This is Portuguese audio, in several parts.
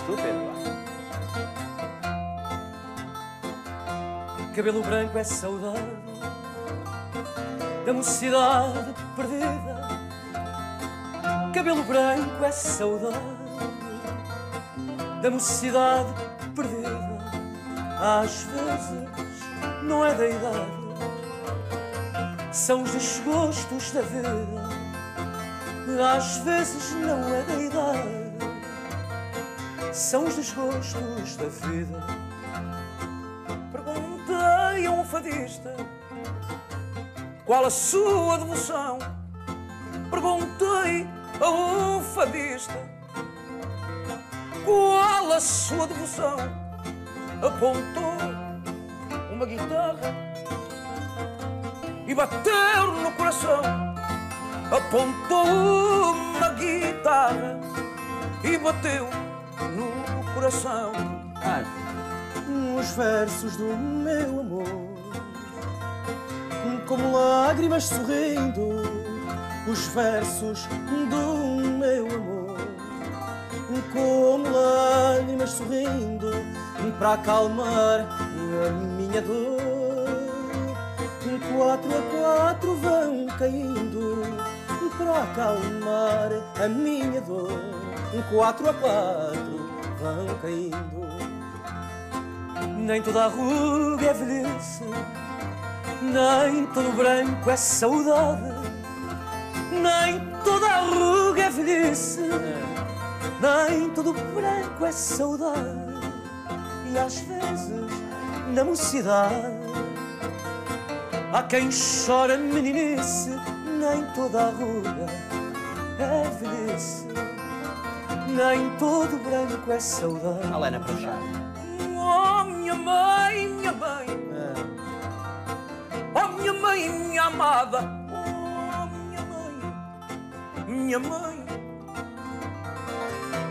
do Pedro. Cabelo branco é saudade da mocidade perdida. Cabelo branco é saudade da mocidade perdida. Às vezes não é da idade, são os desgostos da vida. Às vezes não é da idade, são os desgostos da vida. Perguntei a um fadista qual a sua devoção. Perguntei a um fadista qual a sua devoção. Apontou uma guitarra e bateu no coração. Apontou uma guitarra e bateu coração. Ai, Os versos do meu amor, como lágrimas sorrindo. Os versos do meu amor, como lágrimas sorrindo, para acalmar a minha dor. Quatro a quatro vão caindo, para acalmar a minha dor. Quatro a quatro vão caindo. Nem toda a ruga é velhice, nem todo branco é saudade, nem toda a ruga é velhice, nem todo branco é saudade. E às vezes, na mocidade, há quem chora meninice, nem toda a ruga é velhice, nem todo branco é saudade. Helena Puxar. Oh, minha mãe, minha mãe. Oh, minha mãe, minha amada. Oh, minha mãe, minha mãe.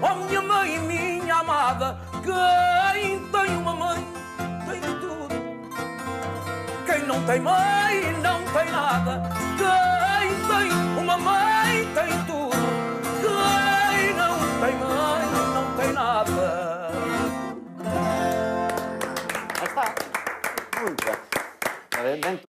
Oh, minha mãe, minha amada. Quem tem uma mãe tem tudo. Quem não tem mãe não tem nada. Quem Vale, dentro.